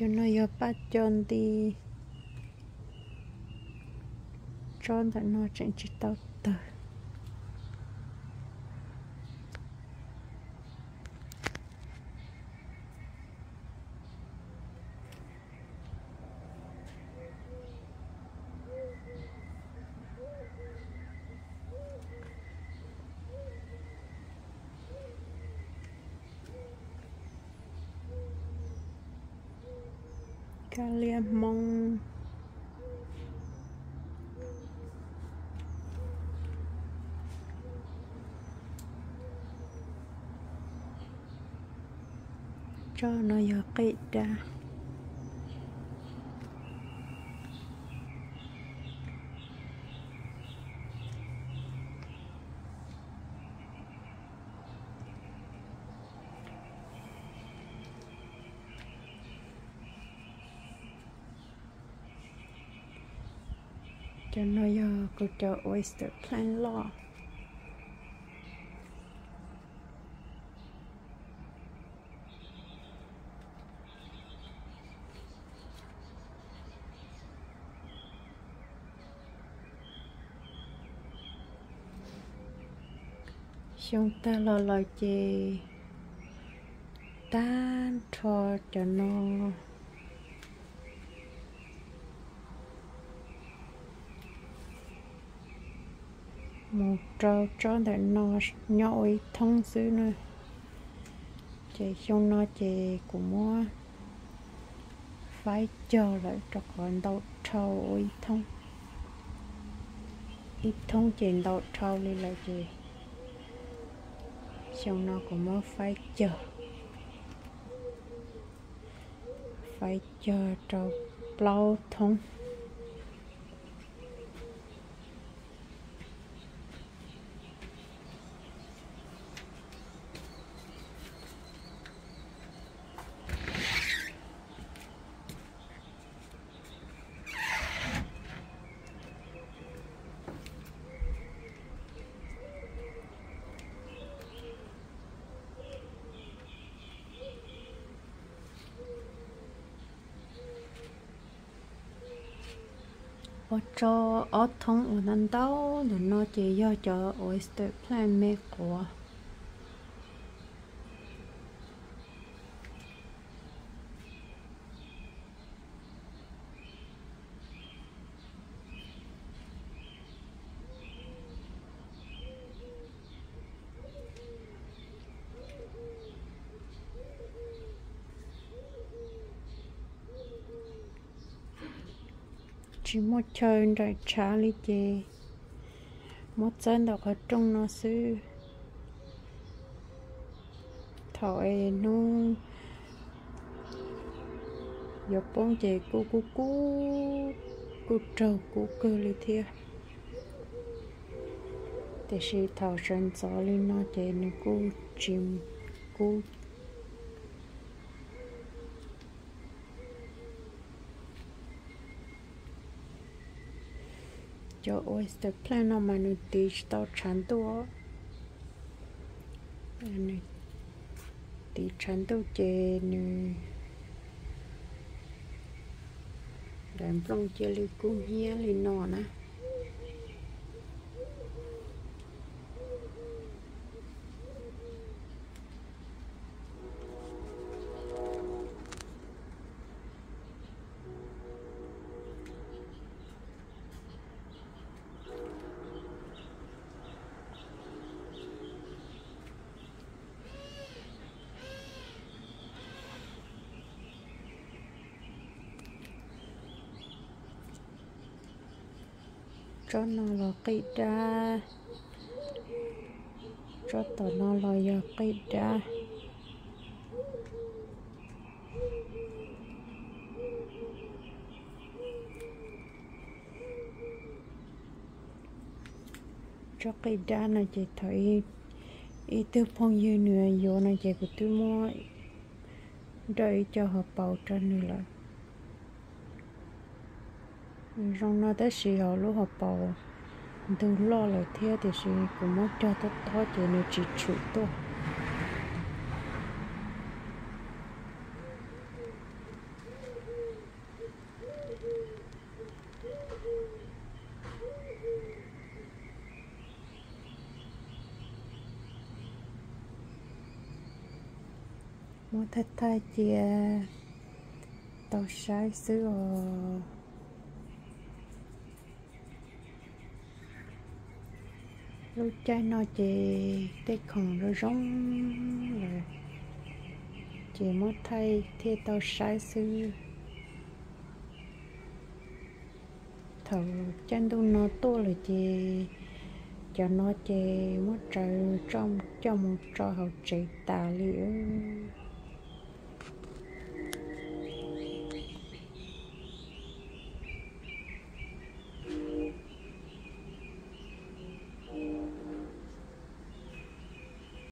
cho nó yo bắt chọn đi chọn tại nó chẳng chỉ tao tới Caliamon. Cho nó giờ kỹ ra cho nó giờ cô cho oyster plan lo chúng ta lo lo chê tan cho cho nó. Một trâu cho để nó nhồi thông xứ nữa. Chị xong nó chị cũng mua phải chờ lại cho còn đâu trâu ôi thông. Ít thông chị đâu trâu đi lại chị. Xong nó cũng mua phải chờ. Phải chờ trâu lâu thông. Ở cho ở thông ở nan đâu nó chỉ do cho oyster, plan mẹ của chỉ một chơi rồi trả lý chê một chân đâu có trong nó sư. Thôi nó dọc bông chê cú cú cú cú trâu cú cơ lý thiệt để sĩ thảo sơn gió lên nó chê nó cú chìm cú cho oyster plan nó mà nó tí tao chán tua này. Tí chán tua chê nè. Làm plong chê lưu cung hia lì nọ nè. Cho nó là cây đa. Cho tao nó là giờ cây đa. Cho cây đa này chỉ thấy ý tư phong dư nữa vô này chỉ của tư mua đợi cho họ bảo cho nữa là rong nó tới xì họ lúc họ bò từ lo lại theo thì xì cũng mất cho tất to chỉ nó chỉ chủ tôi. Mua thật thay chia tàu sai sữa lúc trái nó chè, tê còn rồi rong. Rồi chỉ mua thay thế tao sai sư thầu chân đâu nó to là chè cho nó chè mất trời trong trong một trò học chỉ tà liệu